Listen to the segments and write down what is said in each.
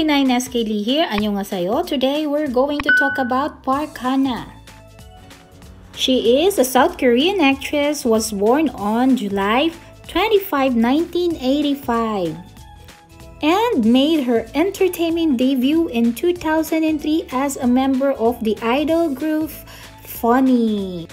everyone, Pinay in SK Lee here. Annyeonghaseyo. Today we're going to talk about Park Hana. She is a South Korean actress, was born on July 25, 1985 and made her entertainment debut in 2003 as a member of the idol group Funny.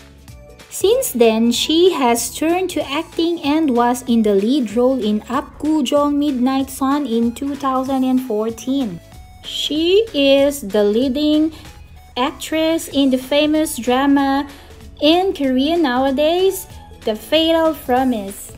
Since then, she has turned to acting and was in the lead role in Apgujeong Midnight Sun in 2014. She is the leading actress in the famous drama in Korea nowadays, The Fatal Promise.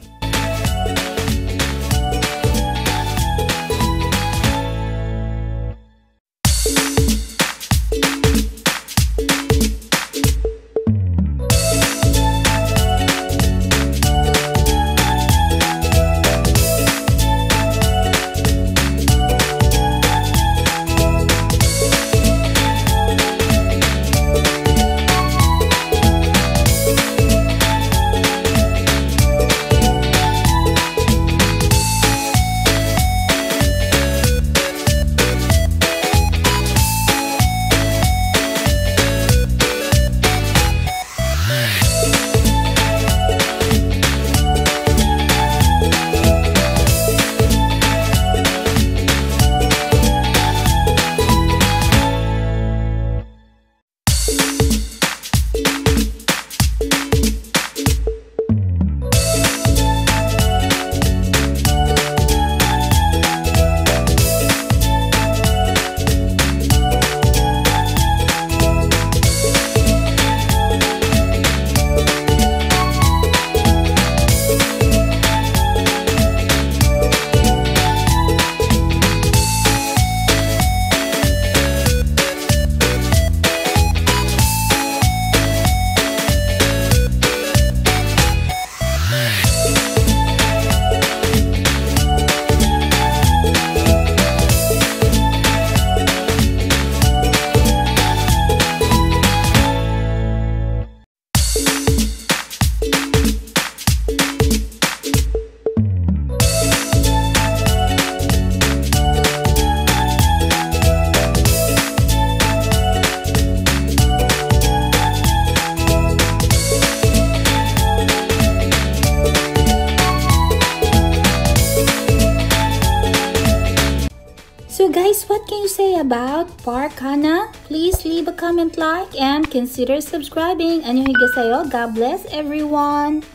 So guys, what can you say about Park Hana? Please leave a comment like and consider subscribing. Annyeonghaseyo. God bless everyone.